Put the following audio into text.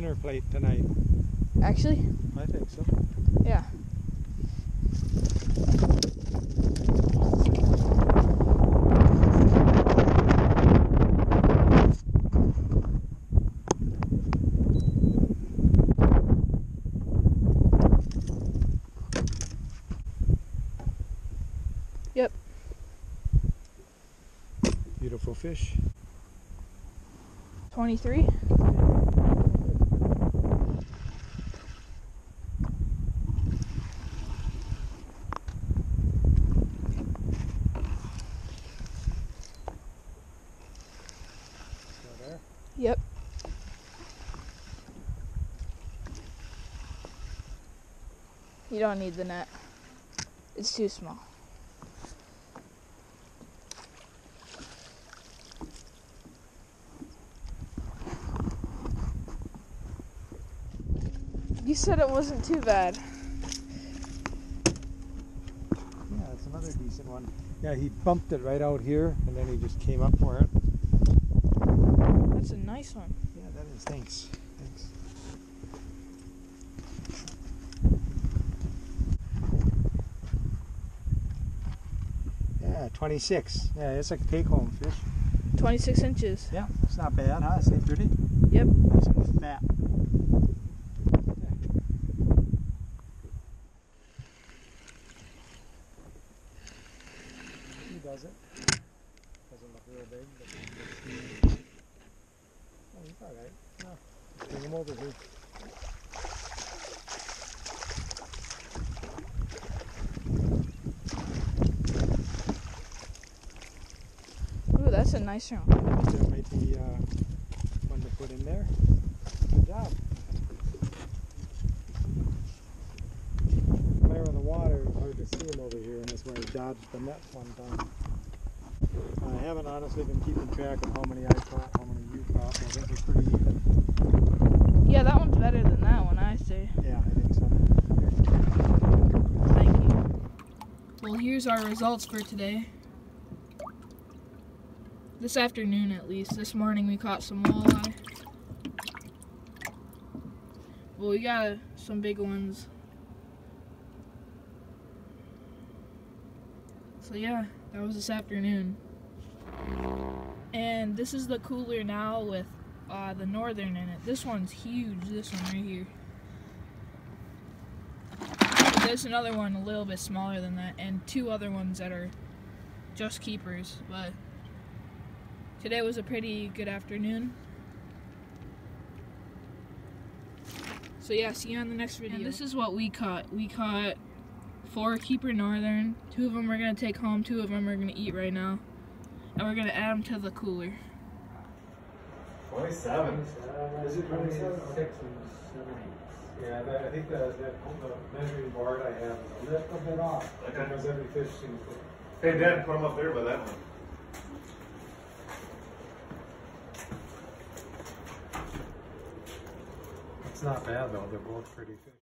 dinner plate tonight. Actually, I think so. yeah. Yep. Beautiful fish. 23. Still there. Yep. You don't need the net. It's too small. You said it wasn't too bad. Yeah, that's another decent one. Yeah, he bumped it right out here, and then he just came up for it. That's a nice one. Yeah, that is. Thanks. Thanks. Yeah, 26. Yeah, it's like a take-home fish. 26 inches. Yeah, it's not bad, huh? It's pretty. Yep. Nice and fat. He does it. Doesn't look real big, oh, all right. Bring him over here. Ooh, that's a nice one. That might be uh, one to put in there. Good job. In the water, hard to see him over here, and that's why I dodged the net one time. I haven't honestly been keeping track of how many I caught, how many you caught. I think we're pretty even. Yeah, that one's better than that one, I say. Yeah, I think so. Thank you. Well, here's our results for today. This afternoon, at least. This morning, we caught some walleye. Well, we got some big ones. So, yeah, that was this afternoon. And this is the cooler now with uh, the northern in it. This one's huge, this one right here. There's another one a little bit smaller than that, and two other ones that are just keepers. But today was a pretty good afternoon. So yeah, see you on the next video. And this is what we caught. We caught four keeper northern. Two of them we're gonna take home. Two of them we're gonna eat right now, and we're gonna add them to the cooler. 27. Is it 27? Yeah, that, I think that, that the measuring board I have is a little bit off. Okay. Because every fish seems to. Hey, Dad, put them up there by that one. It's not bad though, they're both pretty fish.